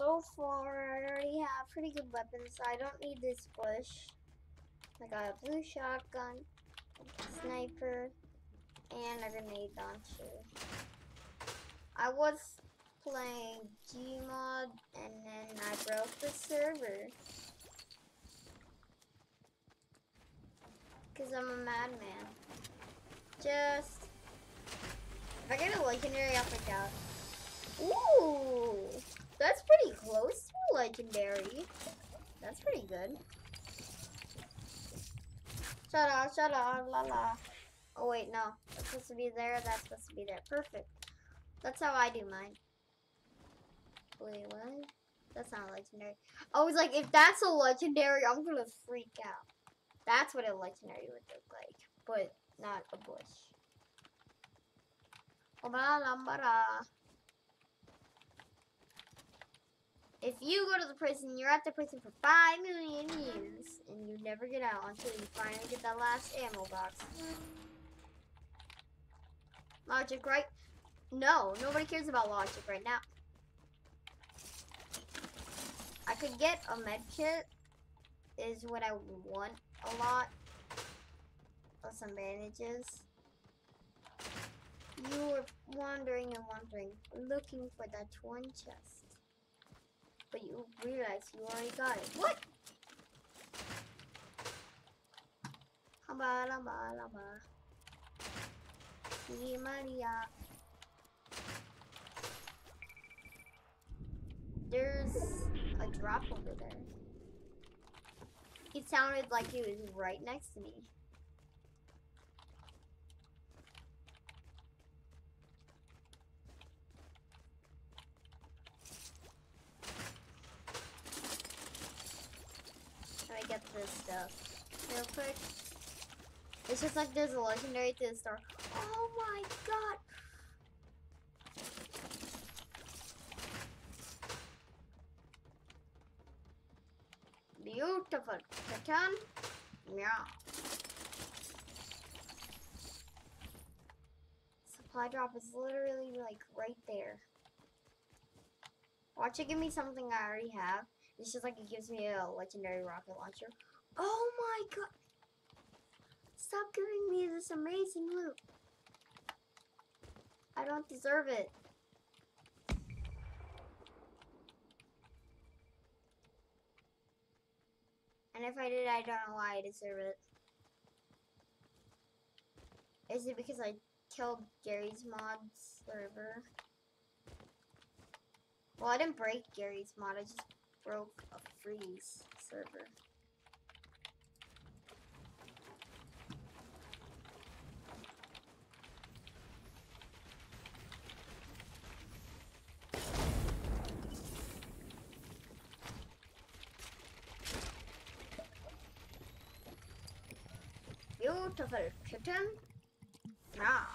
so far, I already have pretty good weapons, so I don't need this bush. I got a blue shotgun, a sniper, and a grenade launcher. I was playing Gmod, and then I broke the server. Because I'm a madman. Just... If I get a legendary, I'll freak out. Ooh! That's pretty close to legendary. That's pretty good. Shut up, shut up, la la. Oh wait, no. That's supposed to be there, that's supposed to be there. Perfect. That's how I do mine. Wait, what? That's not legendary. I was like, if that's a legendary, I'm gonna freak out. That's what a legendary would look like, but not a bush. If you go to the prison, you're at the prison for five million years, and you never get out until you finally get that last ammo box. Logic, right? No, nobody cares about logic right now. I could get a med kit, is what I want a lot. Of some bandages. You were wandering and wandering, looking for that one chest. But you realize you already got it. What? Haba laba laba. Sí, Maria. There's a drop over there. It sounded like he was right next to me. Let me get this stuff real quick. It's just like there's a legendary to the store. Oh my god! Beautiful kitten. Yeah. Supply drop is literally like right there. Watch it give me something I already have. It's just like it gives me a legendary rocket launcher. Oh my god. Stop giving me this amazing loot. I don't deserve it. And if I did, I don't know why I deserve it. Is it because I killed Garry's Mod server? Well, I didn't break Garry's Mod, I just broke a freeze server. Beautiful kitten. Now.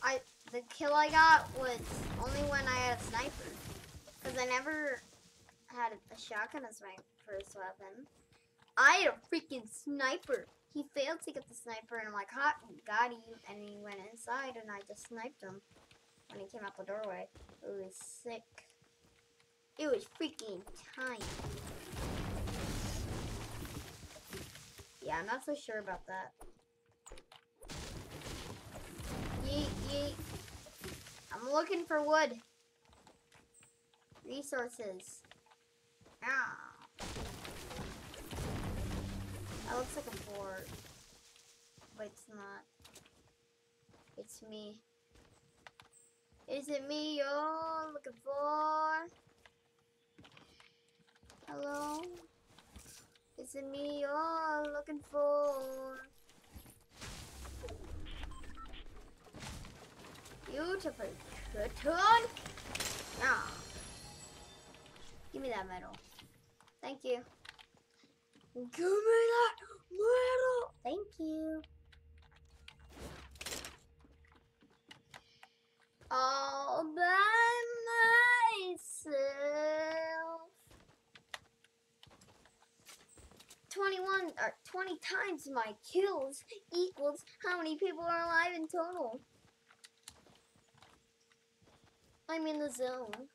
I the kill I got was only when I had a sniper. I never had a shotgun as my first weapon. I had a freaking sniper. He failed to get the sniper, and I'm like, hot, got him. And he went inside, and I just sniped him when he came out the doorway. It was sick. It was freaking tight. Yeah, I'm not so sure about that. Yeet, yeet. I'm looking for wood. Resources. Ah. That looks like a fort. But it's not. It's me. Is it me you're looking for? Hello? Is it me you're looking for? Beautiful curtain. Ah. Give me that medal. Thank you. Give me that medal! Thank you. All by myself. 21 or 20 times my kills equals how many people are alive in total. I'm in the zone.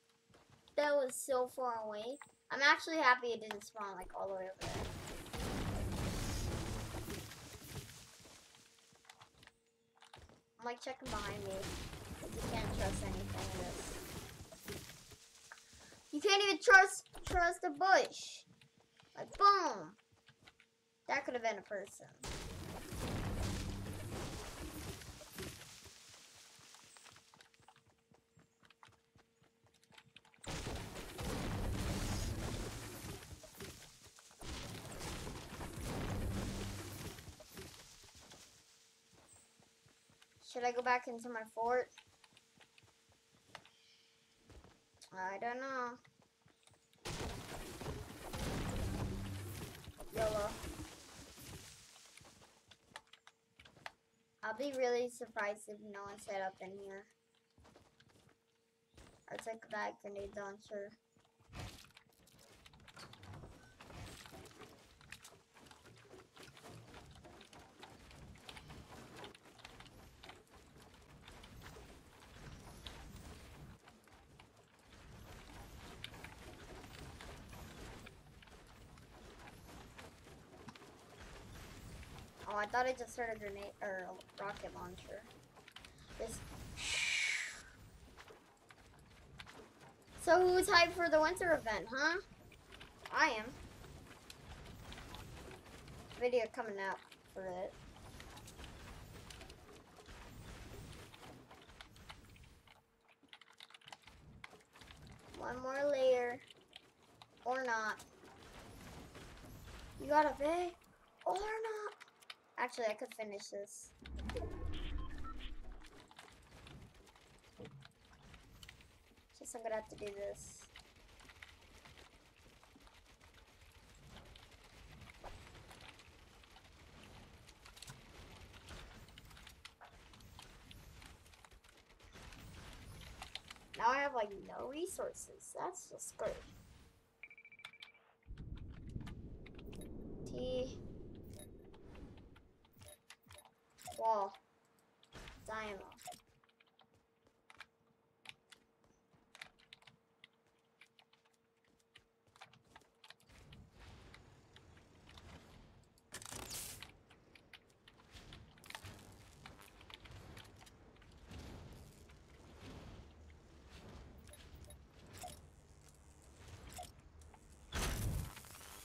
That was so far away. I'm actually happy it didn't spawn like all the way over there. I'm like checking behind me. You can't trust anything in this. You can't even trust trust a bush. Like boom. That could have been a person. Should I go back into my fort? I don't know. YOLO. I'll be really surprised if no one set up in here. I'll take that grenade launcher. Oh, I thought I just heard a grenade or a rocket launcher. This. So who's hyped for the winter event, huh? I am. Video coming out for it. One more layer. Or not. You got a big or not. Actually, I could finish this. Just I'm gonna have to do this. Now I have like no resources. That's just great.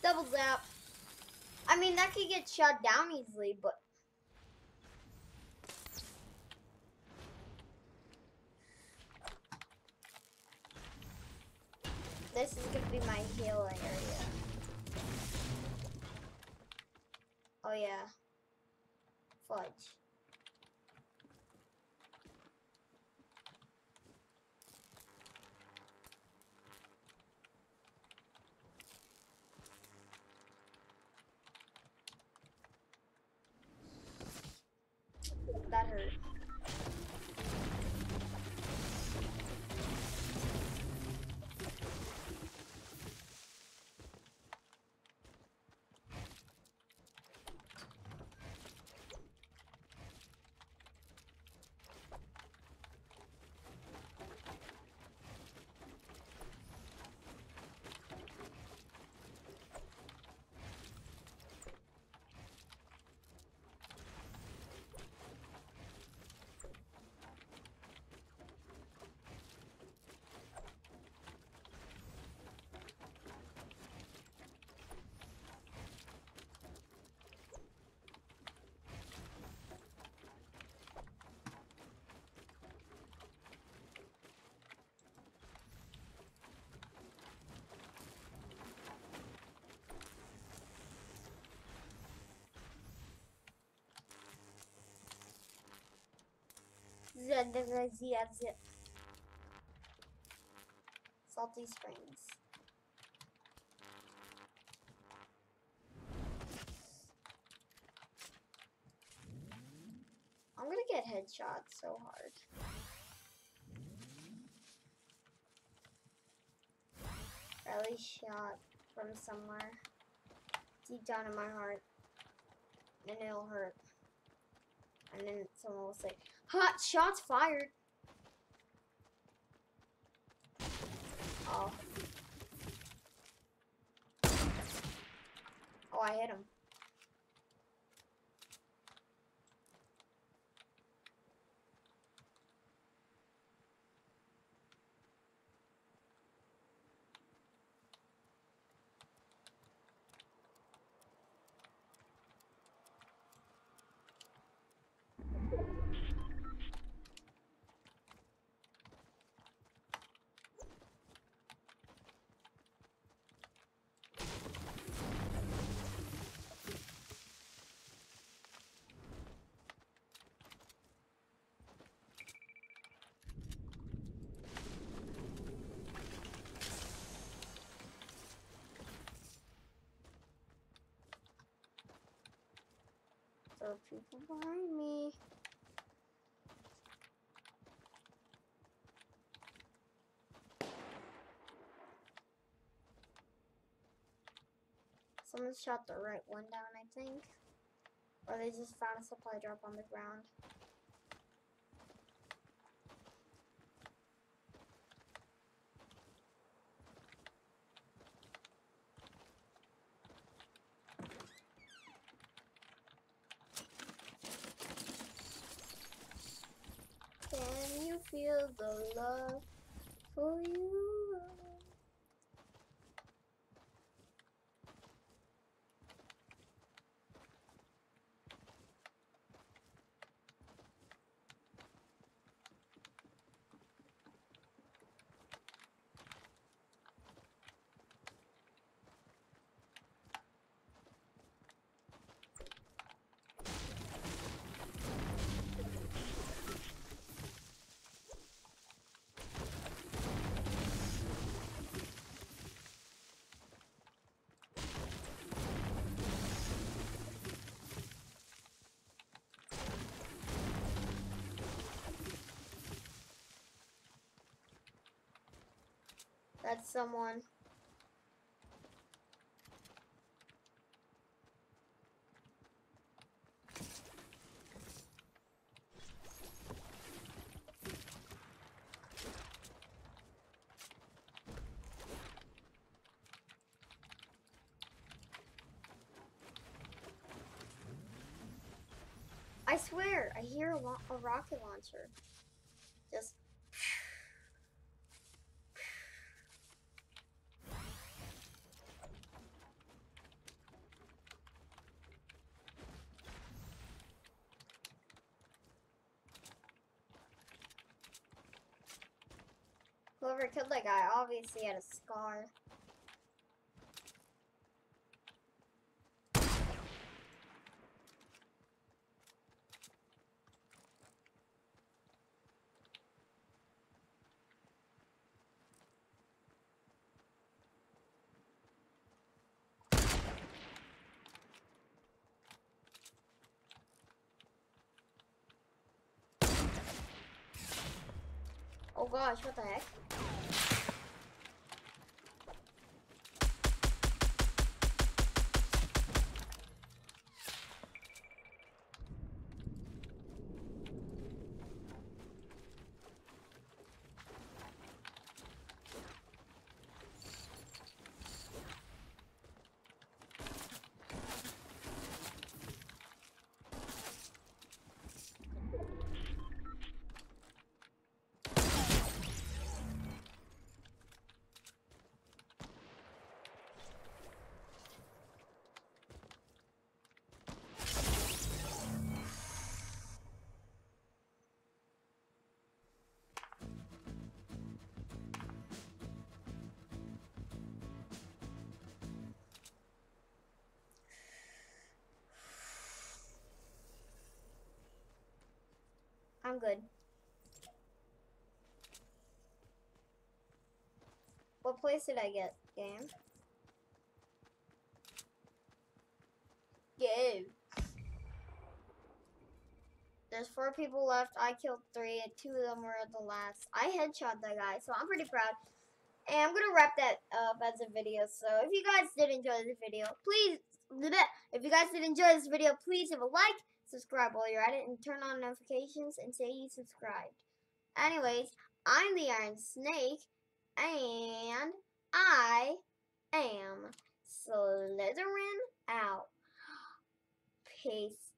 Double zap. I mean, that could get shut down easily, but this is gonna be my heal area. Oh yeah. Salty Springs. I'm gonna get headshots so hard. Rally shot from somewhere deep down in my heart. and it'll hurt. And then someone will say, "Hot shots fired." Oh. Oh, I hit him. Are people behind me. Someone shot the right one down, I think. Or they just found a supply drop on the ground. The love for you? That's someone. I swear, I hear a, a rocket launcher. Just. Whoever killed that guy obviously had a scar. Oh gosh, what the heck? I'm good. What place did I get, game? Go. There's four people left. I killed three, and two of them were the last. I headshot that guy, so I'm pretty proud. And I'm gonna wrap that up as a video. So if you guys did enjoy this video, please If you guys did enjoy this video, please give a like, subscribe while you're at it and turn on notifications and say you subscribed. Anyways, I'm the Iron Snake and I am Slytherin out. Peace.